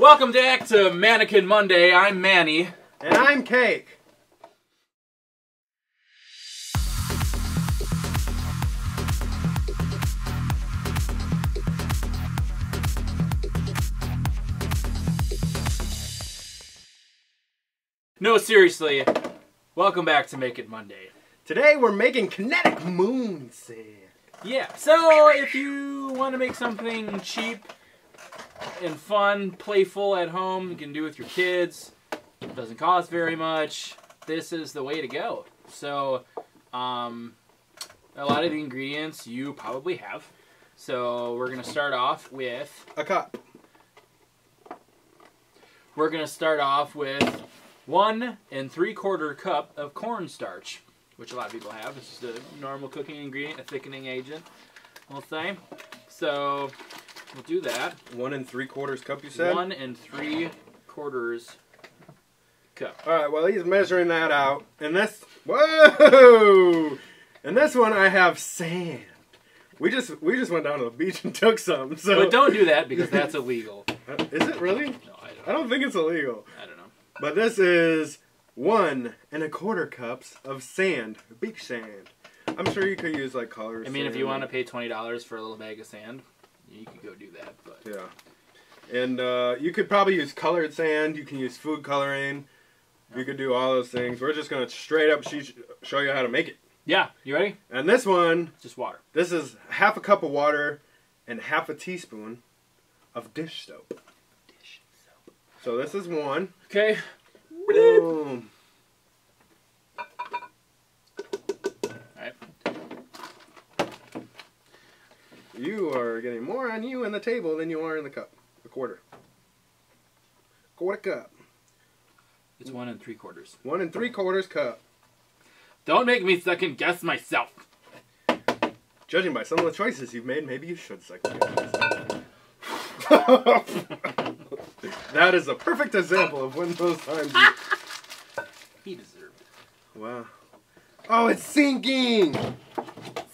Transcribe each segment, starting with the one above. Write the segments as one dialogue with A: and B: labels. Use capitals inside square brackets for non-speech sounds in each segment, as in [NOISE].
A: Welcome back to Mannequin Monday. I'm Manny.
B: And I'm Cake.
A: No, seriously. Welcome back to Make It Monday.
B: Today we're making kinetic moon sand.
A: Yeah, so if you want to make something cheap and fun, playful at home, you can do with your kids. It doesn't cost very much. This is the way to go. So, um, a lot of the ingredients you probably have. So we're gonna start off with
B: A cup.
A: we're gonna start off with one and three quarter cup of cornstarch, which a lot of people have. It's just a normal cooking ingredient, a thickening agent, we'll say. So we'll do that.
B: One and three quarters cup, you said?
A: One and three quarters cup.
B: Alright, well, he's measuring that out. And this. Whoa! And this one I have sand. We just we just went down to the beach and took some. So
A: But don't do that because that's illegal. [LAUGHS]
B: Uh, Is it really?
A: No, I don't.
B: I don't think it's illegal.
A: I don't know.
B: But this is one and a quarter cups of sand, beach sand. I'm sure you could use like colors.
A: I mean, if you want to pay twenty dollars for a little bag of sand, you could go do that. But
B: Yeah. And uh, you could probably use colored sand. You can use food coloring. You could do all those things. We're just gonna straight up show you how to make it.
A: yeah, you ready?
B: And this one,
A: Just water.
B: this is half a cup of water and half a teaspoon of dish soap.
A: Dish soap.
B: So this is one.
A: Okay.
B: Boom. You are getting more on you in the table than you are in the cup. A quarter. Quarter cup.
A: It's one and three quarters.
B: One and three quarters cup.
A: Don't make me second guess myself.
B: Judging by some of the choices you've made, maybe you should second guess yourself. [LAUGHS] that is a perfect example of when those times. You... [LAUGHS]
A: He deserved it.
B: Wow. Oh, it's sinking!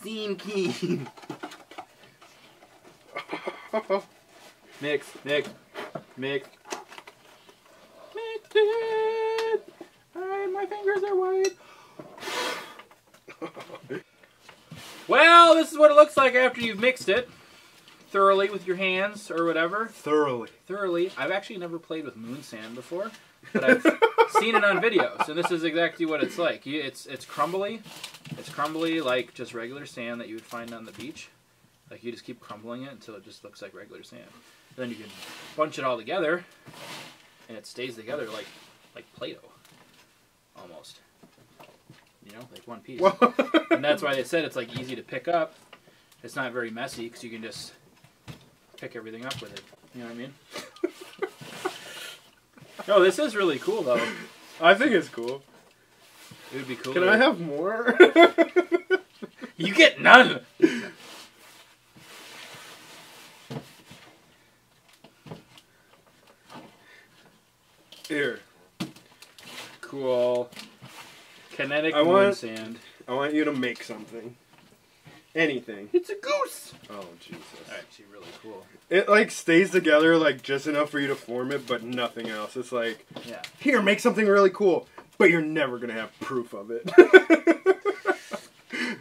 B: sinking. [LAUGHS]
A: Scene key. Mix, mix, mix. Mix it. Alright, my fingers are white. well, this is what it looks like after you've mixed it thoroughly with your hands or whatever.
B: Thoroughly.
A: Thoroughly. I've actually never played with moon sand before, but I've [LAUGHS] seen it on video. So this is exactly what it's like. It's it's crumbly. It's crumbly like just regular sand that you would find on the beach. Like you just keep crumbling it until it just looks like regular sand. And then you can bunch it all together, and it stays together like like Play-Doh, almost. You know, like one piece. [LAUGHS] And that's why they said it's like easy to pick up. It's not very messy because you can just pick everything up with it. You know what I mean? [LAUGHS] no, this is really cool though.
B: I think it's cool.
A: It would be cool.
B: Can I have more? [LAUGHS]
A: You get none.
B: Here.
A: Cool. Kinetic
B: I
A: moon
B: want-
A: sand.
B: I want you to make something. Anything.
A: It's a goose.
B: Oh Jesus.
A: Actually, really cool.
B: It like stays together like just enough for you to form it, but nothing else. It's like
A: Yeah.
B: here, make something really cool, but you're never gonna have proof of it.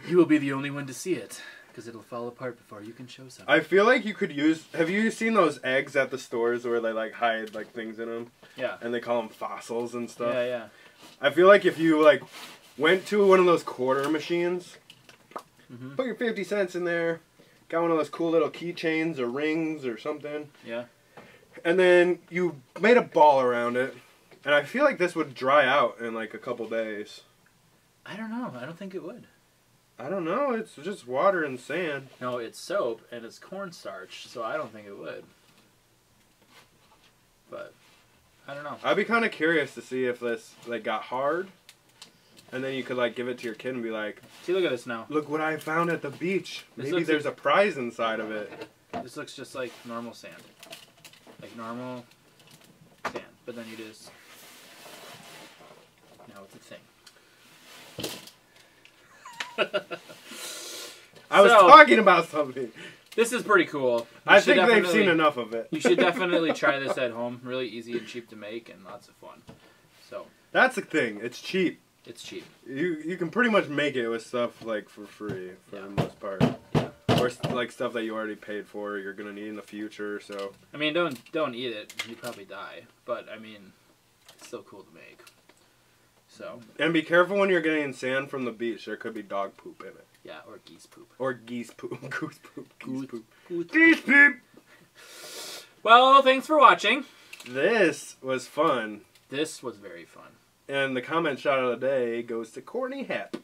A: You will be the only one to see it because it'll fall apart before you can show something.
B: I feel like you could use. Have you seen those eggs at the stores where they like hide like things in them
A: yeah.
B: and they call them fossils and stuff?
A: Yeah, yeah.
B: I feel like if you like went to one of those quarter machines,
A: Mhm.
B: put your fifty cents in there, got one of those cool little keychains or rings or something,
A: Yeah.
B: and then you made a ball around it, and I feel like this would dry out in like a couple days.
A: I don't know. I don't think it would.
B: I don't know. It's just water and sand.
A: No, it's soap and it's cornstarch, so I don't think it would. But I don't know.
B: I'd be kind of curious to see if this like got hard, and then you could like give it to your kid and be like,
A: See, look at this now.
B: "Look what I found at the beach.
A: This
B: Maybe there's a prize inside of it."
A: This looks just like normal sand, like normal sand. But then you just now it's a thing.
B: I was
A: So-
B: talking about something.
A: This is pretty cool. You
B: I
A: should
B: think they've
A: definitely-
B: seen enough of it.
A: You should [LAUGHS] definitely try this at home. Really easy and cheap to make, and lots of fun. So
B: That's the thing. It's cheap.
A: it's cheap.
B: You you can pretty much make it with stuff like for free for
A: Yeah.
B: the most part.
A: Yeah.
B: Or s- like stuff that you already paid for, you're gonna need in the future. So
A: I mean, don't don't eat it. You probably die. But I mean, it's still cool to make. So
B: and be careful when you're getting sand from the beach. There could be dog poop in it,
A: yeah, or geese poop.
B: or geese poop, [LAUGHS] goose poop,
A: Goose-
B: poop, geese poop.
A: Well, thanks for watching.
B: This was fun.
A: This was very fun.
B: And the comment shout of the day goes to Courtney Hep.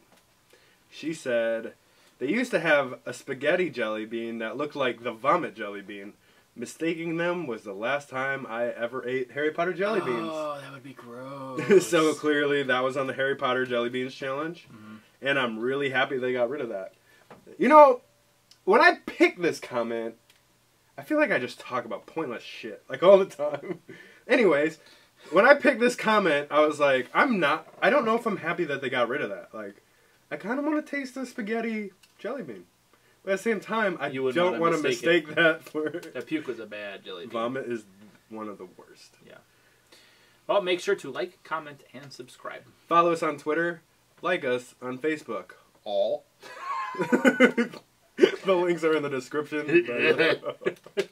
B: She said, They used to have a spaghetti jelly bean that looked like the vomit jelly bean. Mistaking them was the last time I ever ate Harry Potter jelly beans.
A: Oh, that would be [LAUGHS] gross.
B: so clearly that was on the Harry Potter jelly beans challenge.
A: Mhm.
B: And I'm really happy they got rid of that. You know, when I pick this comment, I feel like I just talk about pointless shit like all the time. [LAUGHS] Anyways, when I picked this comment, I was like, I'm not. I don't know if I'm happy that they got rid of that. Like, I kind of want to taste the spaghetti jelly bean, but at the same time, I
A: You would
B: don't
A: wanna mistake
B: mistake that for
A: That puke was a bad jelly bean.
B: vomit. Is one of the worst. Yeah.
A: Well, make sure to like, comment, and subscribe.
B: Follow us on Twitter. Like us on Facebook. All. [LAUGHS] the links are in the description. [LAUGHS] but- uh, [LAUGHS]